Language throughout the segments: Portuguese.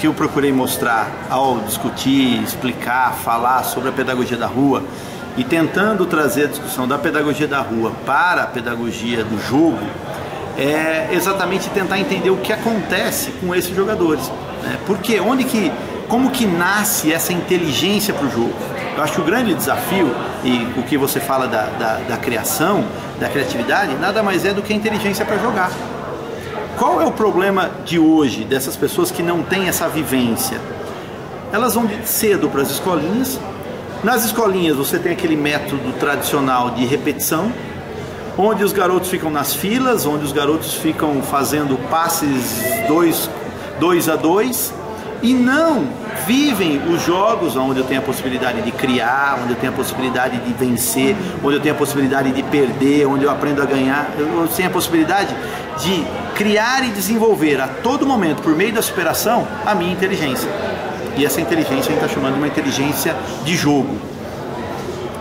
que eu procurei mostrar ao discutir, explicar, falar sobre a pedagogia da rua e tentando trazer a discussão da pedagogia da rua para a pedagogia do jogo, é exatamente tentar entender o que acontece com esses jogadores. Né? Porque onde que, como que nasce essa inteligência para o jogo? Eu acho que o grande desafio, e o que você fala da, da, da criação, da criatividade, nada mais é do que a inteligência para jogar. Qual é o problema de hoje dessas pessoas que não têm essa vivência? Elas vão cedo para as escolinhas. Nas escolinhas você tem aquele método tradicional de repetição, onde os garotos ficam nas filas, onde os garotos ficam fazendo passes dois, dois a dois e não vivem os jogos onde eu tenho a possibilidade de criar, onde eu tenho a possibilidade de vencer, onde eu tenho a possibilidade de perder, onde eu aprendo a ganhar, eu tenho a possibilidade de criar e desenvolver a todo momento, por meio da superação, a minha inteligência. E essa inteligência a gente está chamando de uma inteligência de jogo.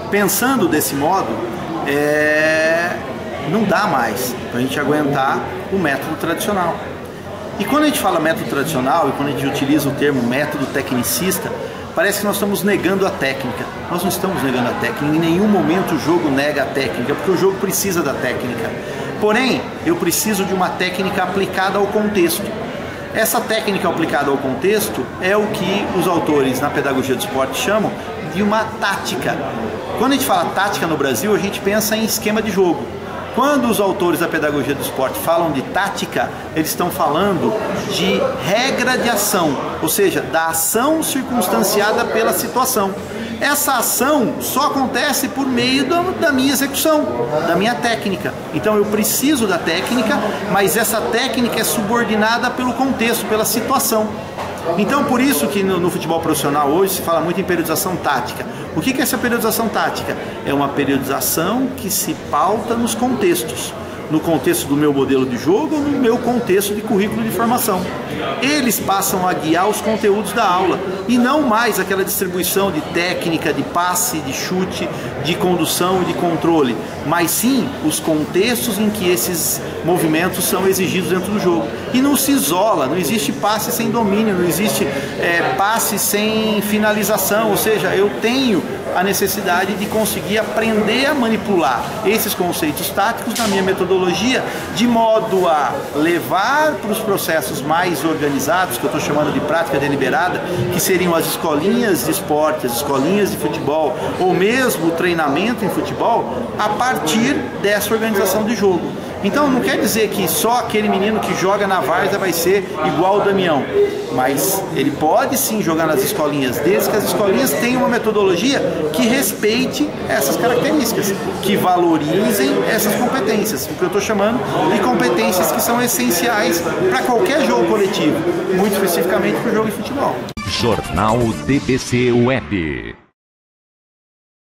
Pensando desse modo, é... não dá mais para a gente aguentar o método tradicional. E quando a gente fala método tradicional e quando a gente utiliza o termo método tecnicista, parece que nós estamos negando a técnica. Nós não estamos negando a técnica, em nenhum momento o jogo nega a técnica, porque o jogo precisa da técnica. Porém, eu preciso de uma técnica aplicada ao contexto. Essa técnica aplicada ao contexto é o que os autores na pedagogia do esporte chamam de uma tática. Quando a gente fala tática no Brasil, a gente pensa em esquema de jogo. Quando os autores da pedagogia do esporte falam de tática, eles estão falando de regra de ação, ou seja, da ação circunstanciada pela situação. Essa ação só acontece por meio da minha execução, da minha técnica. Então eu preciso da técnica, mas essa técnica é subordinada pelo contexto, pela situação. Então, por isso que no, no, futebol profissional hoje se fala muito em periodização tática. O que, que é essa periodização tática? É uma periodização que se pauta nos contextos no contexto do meu modelo de jogo ou no meu contexto de currículo de formação. Eles passam a guiar os conteúdos da aula e não mais aquela distribuição de técnica, de passe, de chute, de condução e de controle, mas sim os contextos em que esses movimentos são exigidos dentro do jogo. E não se isola, não existe passe sem domínio, não existe é, passe sem finalização, ou seja, eu tenho a necessidade de conseguir aprender a manipular esses conceitos táticos na minha metodologia, de modo a levar para os processos mais organizados, que eu estou chamando de prática deliberada, que seriam as escolinhas de esporte, as escolinhas de futebol, ou mesmo o treinamento em futebol, a partir dessa organização de jogo. Então não quer dizer que só aquele menino que joga na Várzea vai ser igual o Damião, mas ele pode sim jogar nas escolinhas, desde que as escolinhas tenham uma metodologia que respeite essas características, que valorizem essas competências, o que eu estou chamando de competências que são essenciais para qualquer jogo coletivo, muito especificamente para o jogo de futebol. Jornal DBC Web.